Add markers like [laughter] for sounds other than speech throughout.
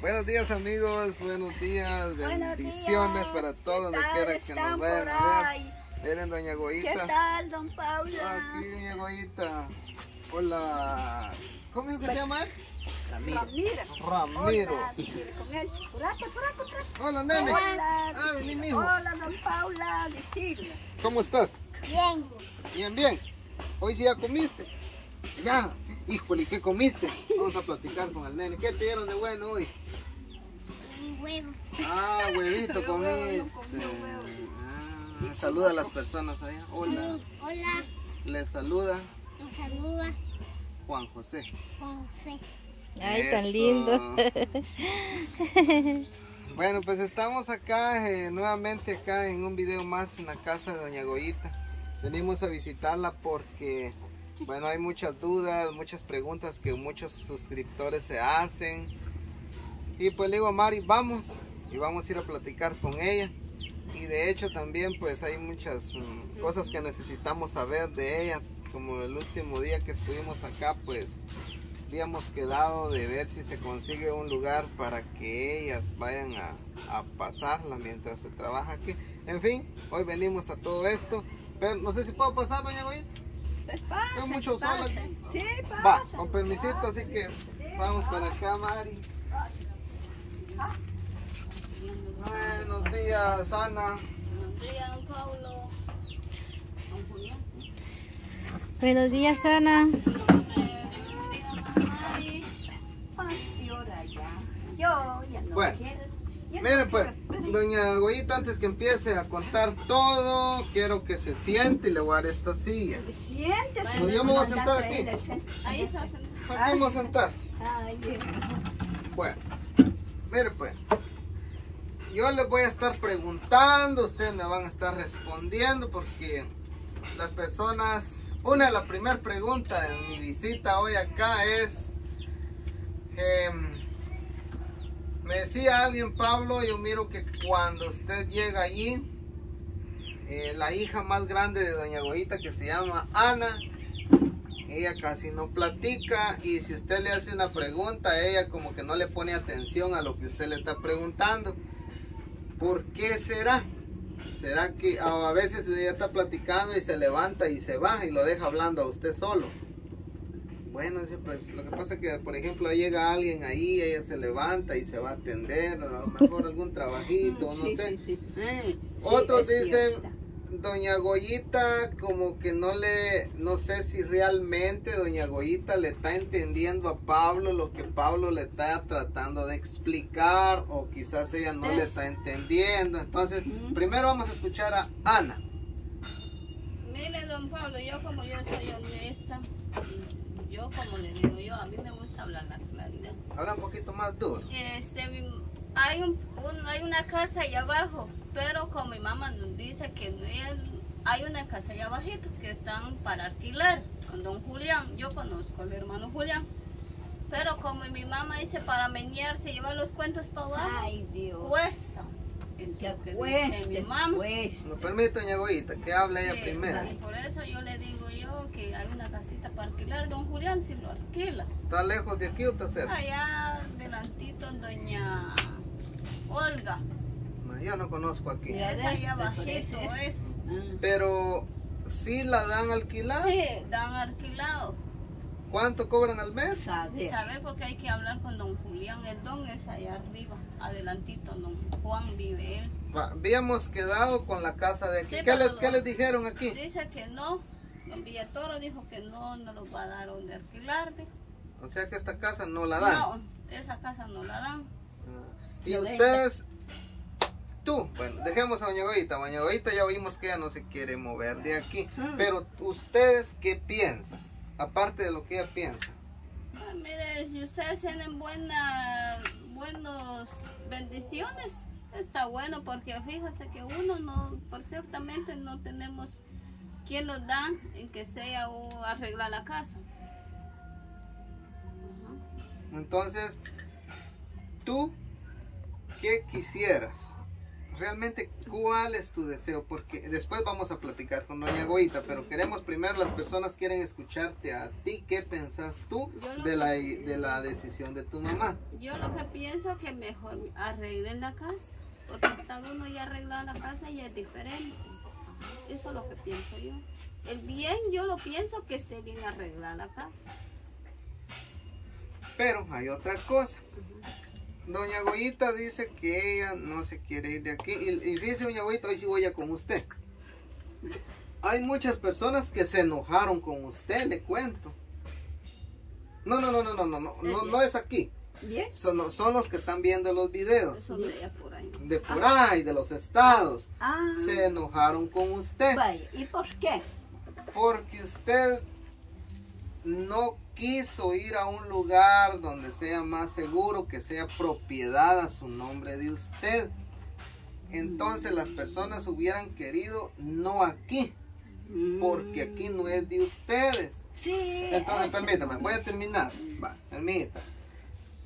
Buenos días amigos, buenos días, Buenos bendiciones días. para todos donde ¿Qué quiera que están nos ahí? Miren doña ¿Qué Goyita. tal, don Paula? Aquí doña Goyita. Hola. ¿Cómo es que se llama? Ramiro. Ramiro. Hola, con él. Hola nene. Hola. Ah. Hola, don Paula. ¿Cómo estás? Bien. Bien, bien. Hoy sí ya comiste. Ya. Híjole, ¿qué comiste? Vamos a platicar con el nene. ¿Qué te dieron de bueno hoy? Un huevo. Ah, huevito [laughs] comiste. Ah, saluda a las personas allá. Hola. Hola, Les saluda nos saluda Juan José. José. Ay, tan lindo. [laughs] Bueno, pues estamos acá eh, nuevamente acá en un video más en la casa de Doña Goyita. Venimos a visitarla porque, bueno, hay muchas dudas, muchas preguntas que muchos suscriptores se hacen. Y pues le digo a Mari, vamos y vamos a ir a platicar con ella. Y de hecho también pues hay muchas mm, cosas que necesitamos saber de ella. Como el último día que estuvimos acá pues habíamos quedado de ver si se consigue un lugar para que ellas vayan a, pasarla mientras se trabaja aquí. En fin, hoy venimos a todo esto. No sé si puedo pasar, doña Goyita. Pase, Tengo mucho sol aquí. Sí, pase. Va, con permisito, así que vamos para acá, Mari. Buenos días, Ana. Buenos días, Ana. Ay, ahora ya. Yo ya no Bueno, quiero. ya no Miren pues, quiero. Doña Goyita, antes que empiece a contar todo, quiero que se siente y le voy a dar esta silla. Siéntese. Pues yo me voy a sentar aquí. Ahí se hace. Aquí vamos a sentar. Bueno, mire pues, yo les voy a estar preguntando, ustedes me van a estar respondiendo porque las personas, una de las primeras preguntas de mi visita hoy acá es, em, me decía alguien, Pablo, yo miro que cuando usted llega allí, eh, la hija más grande de Doña Goyita que se llama Ana, ella casi no platica y si usted le hace una pregunta, ella como que no le pone atención a lo que usted le está preguntando. ¿Por qué será? ¿Será que a veces ella está platicando y se levanta y se va y lo deja hablando a usted solo? Bueno, pues lo que pasa es que, por ejemplo, llega alguien ahí, ella se levanta y se va a atender, a lo mejor algún trabajito, no Sí, sé. sí, sí. Sí, Otros dicen. Doña Goyita, como que no le, no sé si realmente Doña Goyita le está entendiendo a Pablo lo que Pablo le está tratando de explicar o quizás ella no le Es- está entendiendo. Entonces, primero vamos a escuchar a Ana. Pablo, yo como yo soy honesta, yo como le digo yo, a mí me gusta hablar la claridad. Habla un poquito más duro. Este, hay, un, un- hay una casa allá abajo, pero como mi mamá nos dice que no es- hay una casa allá abajito que están para alquilar con don Julián. Yo conozco al hermano Julián. Pero como mi mamá dice para meñarse, llevar los cuentos para abajo, Ay, Dios. cuesta. Que lo que dice cueste, mi mamá. cueste. ¿Me permite, Doña Goyita, que hable ella Sí, primero? Y por eso yo le digo yo que hay una casita para alquilar. Don Julián si lo alquila. ¿Está lejos de aquí o está cerca? Allá delantito doña Olga. No, Yo no conozco aquí. Ya. Es allá ¿te bajito parece? es. Ah. Pero, ¿sí la dan alquilar? Sí, dan alquilado. ¿Cuánto cobran al mes? Saber. Saber porque hay que hablar con don Julián. El don es allá arriba. Adelantito, don Juan vive él. Va, Habíamos quedado con la casa de aquí. Sí, ¿Qué, les, no. ¿Qué les dijeron aquí? Dice que no. Don Villatoro dijo que no, no los va a dar donde alquilar. dijo. O sea que esta casa no la dan. No, esa casa no la dan. Ah, Y Yo ustedes, tú, bueno, dejemos a Doña Goyita. Doña Goyita ya oímos que ella no se quiere mover de aquí. Pero ustedes, ¿qué piensan? Aparte de lo que ella piensa. Ah, mire, si ustedes tienen buenas buenos bendiciones, está bueno porque fíjese que uno no, por ciertamente no tenemos quien nos da en que sea o arreglar la casa. Ajá. Entonces, tú, ¿qué quisieras? Realmente cuál es tu deseo, porque después vamos a platicar con Doña Goita, pero queremos primero, las personas quieren escucharte a ti, ¿qué pensás tú de la, de la decisión de tu mamá? Yo lo que pienso que mejor arreglen la casa, porque está uno ya arreglado la casa y es diferente. Eso es lo que pienso yo. El bien yo lo pienso que esté bien arreglada la casa. Pero hay otra cosa. Doña Goyita dice que ella no se quiere ir de aquí. Y, y fíjese, Doña Goyita, hoy sí voy a con usted. Hay muchas personas que se enojaron con usted, le cuento. No, no, no, no, no, no, no, no, no es aquí. Bien. Son, son los que están viendo los videos. Eso de allá por ahí. De por ahí, de los estados. Ah, Se enojaron con usted. vaya. ¿Y por qué? Porque usted no quiso ir a un lugar donde sea más seguro, que sea propiedad a su nombre de usted. Entonces las personas hubieran querido no aquí, porque aquí no es de ustedes. Sí. Entonces, permítame, voy a terminar. Va, permítame.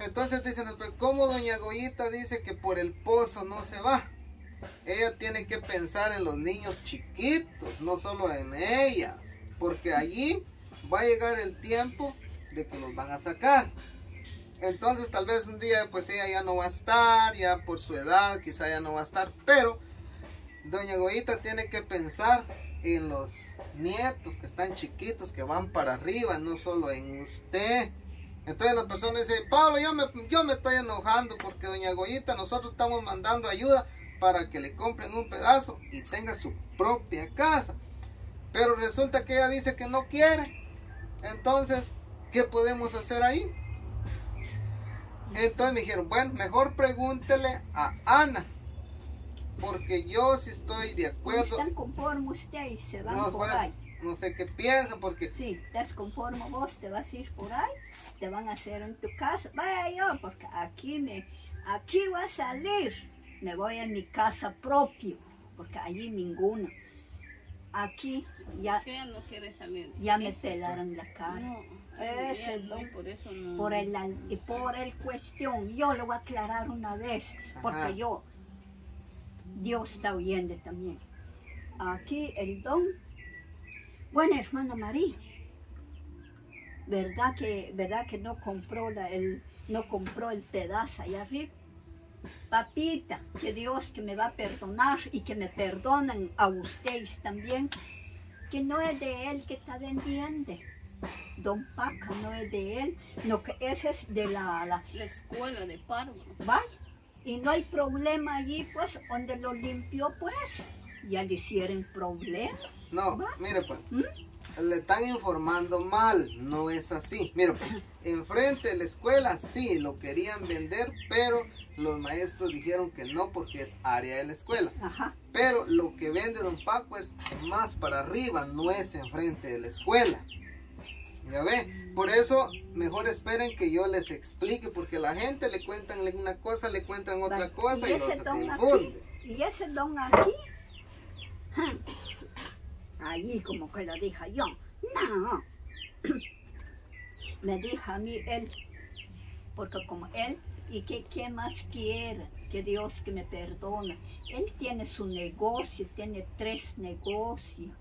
Entonces dicen, ¿cómo doña Goyita dice que por el pozo no se va? Ella tiene que pensar en los niños chiquitos, no solo en ella, porque allí va a llegar el tiempo de que los van a sacar. Entonces tal vez un día pues ella ya no va a estar, ya por su edad quizá ya no va a estar, pero doña Goyita tiene que pensar en los nietos que están chiquitos, que van para arriba, no solo en usted. Entonces las personas dicen, Pablo, yo me, yo me estoy enojando porque doña Goyita, nosotros estamos mandando ayuda para que le compren un pedazo y tenga su propia casa. Pero resulta que ella dice que no quiere. Entonces, ¿qué podemos hacer ahí? Entonces me dijeron, bueno, mejor pregúntele a Ana. Porque yo sí estoy de acuerdo. están conforme usted y se van No, por ahí. no sé qué piensan, porque Sí, estás conforme vos, te vas a ir por ahí, te van a hacer en tu casa. Vaya yo, porque aquí me, aquí voy a salir. Me voy a mi casa propio, porque allí ninguno. Aquí ya, no salir. ya me pelaron la cara. No, Ese no, don- por eso no. Por el, y por el cuestión, yo lo voy a aclarar una vez, porque Ajá. yo, Dios está oyendo también. Aquí el don, bueno hermana María, ¿verdad que, verdad que no compró la, el, no compró el pedazo allá arriba? Papita, que Dios que me va a perdonar y que me perdonen a ustedes también, que no es de él que está vendiendo. Don Paca no es de él, no que ese es de la, la La escuela de Parma. vaya. Y no hay problema allí, pues, donde lo limpió, pues, ya le hicieron problema. no, mire pues, ¿Mm? Le están informando mal, no es así. Mire pues, enfrente de la escuela sí lo querían vender, pero los maestros dijeron que no porque es área de la escuela. Ajá. Pero lo que vende Don Paco es más para arriba, no es enfrente de la escuela. Ya ve, por eso mejor esperen que yo les explique, porque la gente le cuentan una cosa, le cuentan otra cosa y, don aquí, confunde. y ese don aquí. Allí como que lo dije yo, no, [clears throat] me dijo a mí él, porque como él, y que qué más quiere, que Dios que me perdone, él tiene su negocio, tiene tres negocios,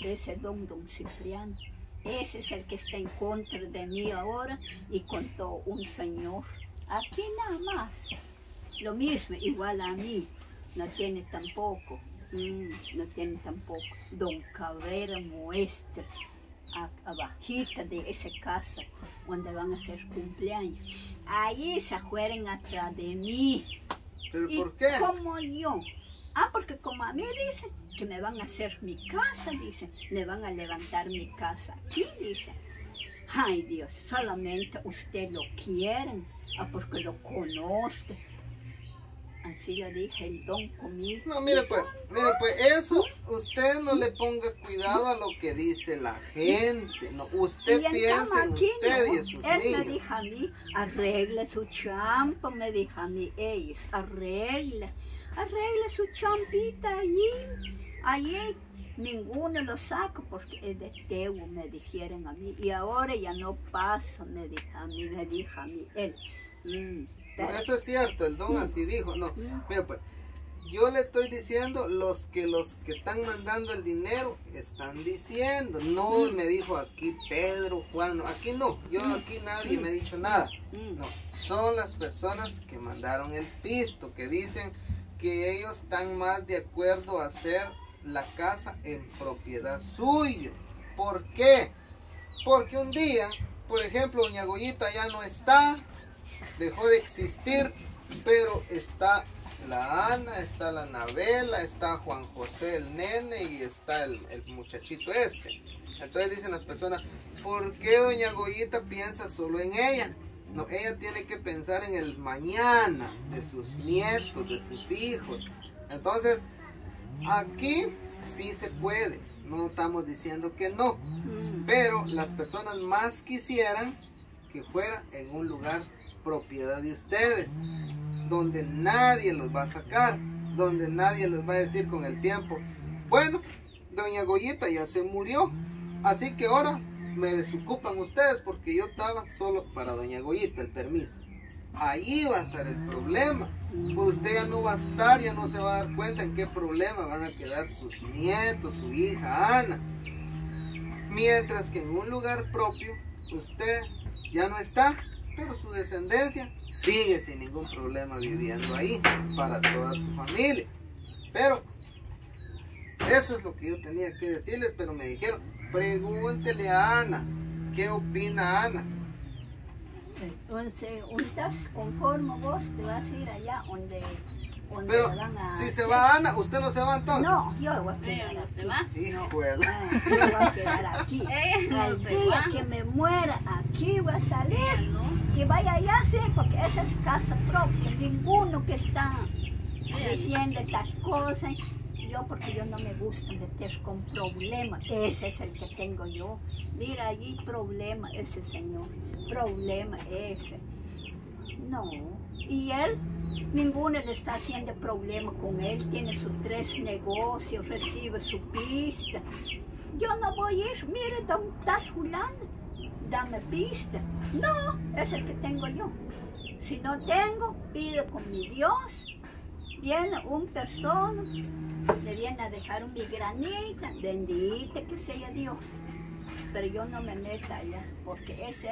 ese don, don Cipriano. Ese es el que está en contra de mí ahora y contó un señor. Aquí nada más. Lo mismo, igual a mí. No tiene tampoco. Mm, no tiene tampoco. Don Cabrera muestra a- abajita de esa casa donde van a hacer cumpleaños. Ahí se fueron atrás de mí. ¿Pero ¿Y por qué? como yo? Ah, porque como a mí dicen que me van a hacer mi casa, dicen, me van a levantar mi casa aquí, dicen. Ay Dios, solamente usted lo quieren, ah, porque lo conoce. Así le dije el don conmigo. No, mire pues, mire pues, eso usted no le ponga cuidado a lo que dice la gente. No, usted piensa en usted y en sus Él me dijo a mí, arregle su champo, me dijo a mí, ellos, arregle, arregle su champita allí, allí. Ninguno lo saco porque es de Teo, me dijeron a mí. Y ahora ya no pasa, me dijo a mí, me dijo a mí él. Mm, No, eso es cierto, el don así dijo. No, Mm. mire pues, yo le estoy diciendo los que los que están mandando el dinero están diciendo. No me dijo aquí Pedro, Juan, no, aquí no. Yo aquí nadie me ha dicho nada. Mm. No, son las personas que mandaron el pisto, que dicen que ellos están más de acuerdo a hacer la casa en propiedad suya. ¿Por qué? Porque un día, por ejemplo, Doña Goyita ya no está, dejó de existir, pero está la Ana, está la Anabela, está Juan José el nene y está el, el muchachito este. Entonces dicen las personas, ¿por qué Doña Goyita piensa solo en ella? No, ella tiene que pensar en el mañana de sus nietos, de sus hijos. Entonces, aquí sí se puede. No estamos diciendo que no. Mm. Pero las personas más quisieran que fuera en un lugar propiedad de ustedes, donde nadie los va a sacar, donde nadie les va a decir con el tiempo, bueno, doña Goyita ya se murió, así que ahora me desocupan ustedes porque yo estaba solo para doña Goyita el permiso. Ahí va a estar el problema. Pues usted ya no va a estar, ya no se va a dar cuenta en qué problema van a quedar sus nietos, su hija Ana. Mientras que en un lugar propio, usted ya no está, pero su descendencia sigue sin ningún problema viviendo ahí para toda su familia. Pero eso es lo que yo tenía que decirles, pero me dijeron, pregúntele a Ana, ¿qué opina Ana? Entonces, ¿estás conforme vos? Te vas a ir allá donde, donde Pero van a si se va Ana, ¿usted no se va entonces? No, yo voy a Ella quedar no aquí. se va. Hijo Ah, yo voy a quedar aquí. [laughs] Ella no Al se día va. que me muera, aquí voy a Ella salir. no. Que vaya allá, sí, porque esa es casa propia. Ninguno que está diciendo estas cosas. Yo, porque yo no me gusta meter con problemas. Ese es el que tengo yo. Mira allí, problema ese señor. Problema ese. No. Y él, ninguno le está haciendo problema con él. Tiene sus tres negocios, recibe su pista. Yo no voy a ir. Mire, ¿dónde estás, fulano? Dame pista. No, es el que tengo yo. Si no tengo, pido con mi Dios. Viene un persona, le viene a dejar un granita, bendita que sea Dios. Pero yo no me meto allá, porque ese